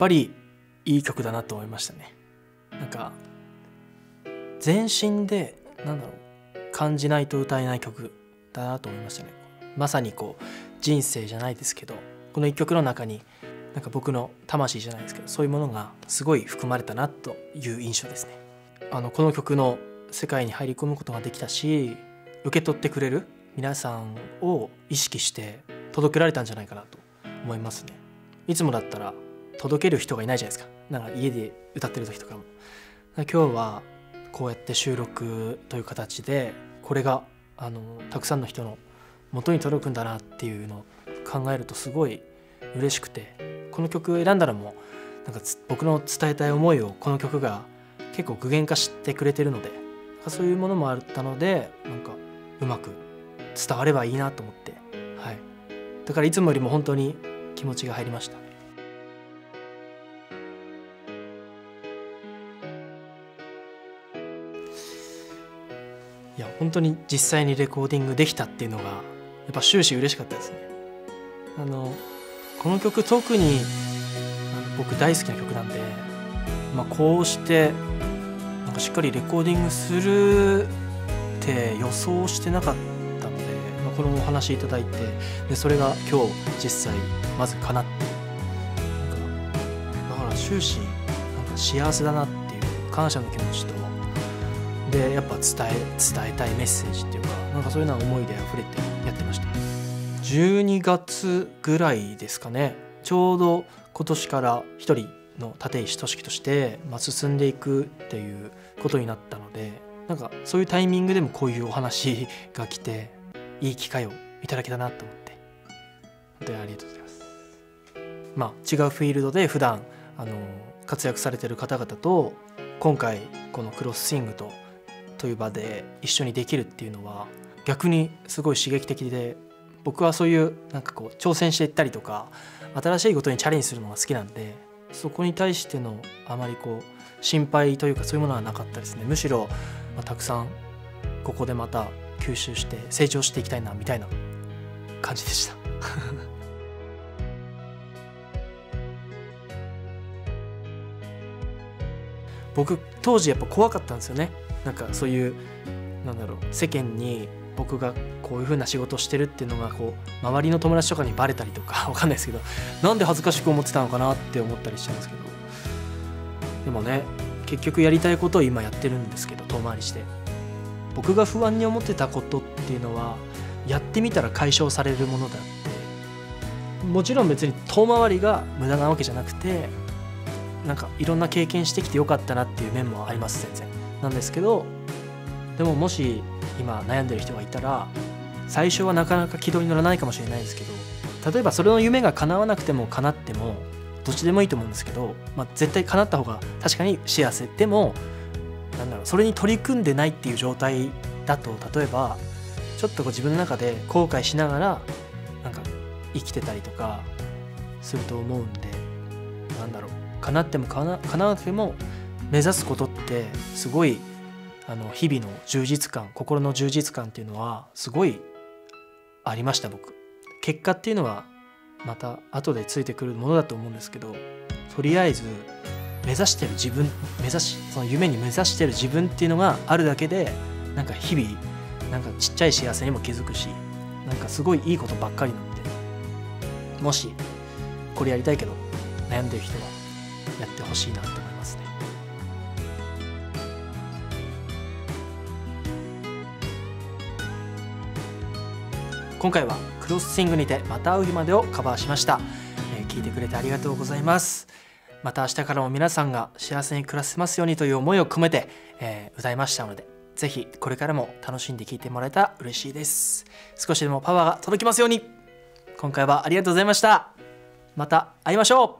ぱりいい曲だなと思いましたね。なんか全身でなんだろう感じないと歌えない曲だなと思いましたね。まさにこう人生じゃないですけどこの一曲の中になんか僕の魂じゃないですけどそういうものがすごい含まれたなという印象ですね。あのこの曲の世界に入り込むことができたし受け取ってくれる皆さんを意識して届けられたんじゃないかなと思いますね。いつもだったら届ける人がいないじゃないですか。なんか家で歌ってる時とかも。今日はこうやって収録という形でこれがあのたくさんの人の元に届くんだなっていうのを考えるとすごい嬉しくてこの曲を選んだらもうなんか僕の伝えたい思いをこの曲が結構具現化してくれてるのでそういうものもあったのでなんかうまく伝わればいいなと思って、はい、だからいつもよりも本当に気持ちが入りました。いや本当に実際にレコーディングできたっていうのがやっぱ終始嬉しかったですね。あのこの曲特に僕大好きな曲なんで、まあ、こうしてなんかしっかりレコーディングするって予想してなかったので、まあ、このお話いただいてでそれが今日実際まず叶ってなんかだから終始なんか幸せだなっていう感謝の気持ちとでやっぱ伝え伝えたいメッセージっていうかなんかそういうような思いで溢れてやってました？12月ぐらいですかね。ちょうど今年から一人の立石俊樹として、まあ、進んでいくっていうことになったのでなんかそういうタイミングでもこういうお話が来て いい機会をいただけたなと思って。本当にありがとうございます。まあ違うフィールドで普段あの活躍されてる方々と今回このクロススイングとという場で一緒にできるっていうのは逆にすごい刺激的で僕はそういうなんかこう挑戦していったりとか新しいことにチャレンジするのが好きなんでそこに対してのあまりこう心配というかそういうものはなかったですね。むしろ、まあ、たくさんここでまた吸収して成長していきたいなみたいな感じでした。僕当時やっぱ怖かったんですよね。なんかそういうなんだろう世間に僕がこういう風な仕事をしてるっていうのがこう周りの友達とかにバレたりとか わかんないですけどなんで恥ずかしく思ってたのかなって思ったりしちゃうんですけど。でもね結局やりたいことを今やってるんですけど遠回りして。僕が不安に思ってたことっていうのはやってみたら解消されるものだって。もちろん別に遠回りが無駄なわけじゃなくてなんかいろんな経験してきてよかったなっていう面もあります全然。なんですけどでももし今悩んでる人がいたら最初はなかなか軌道に乗らないかもしれないですけど例えばそれの夢が叶わなくても叶ってもどっちでもいいと思うんですけど、まあ、絶対叶った方が確かに幸せ。でもなんだろうそれに取り組んでないっていう状態だと例えばちょっとこう自分の中で後悔しながらなんか生きてたりとかすると思うんでなんだろう。叶っても叶わなくても目指すことってすごいあの日々の充実感心の充実感っていうのはすごいありました僕。結果っていうのはまた後でついてくるものだと思うんですけどとりあえず目指してる自分目指しその夢に目指してる自分っていうのがあるだけでなんか日々なんかちっちゃい幸せにも気づくしなんかすごいいいことばっかりなんでもしこれやりたいけど悩んでる人はやってほしいなと思いますね。今回はクロススイングにてまた会う日までをカバーしました、えー、聞いてくれてありがとうございます。また明日からも皆さんが幸せに暮らせますようにという思いを込めて、えー、歌いましたのでぜひこれからも楽しんで聴いてもらえたら嬉しいです。少しでもパワーが届きますように。今回はありがとうございました。また会いましょう。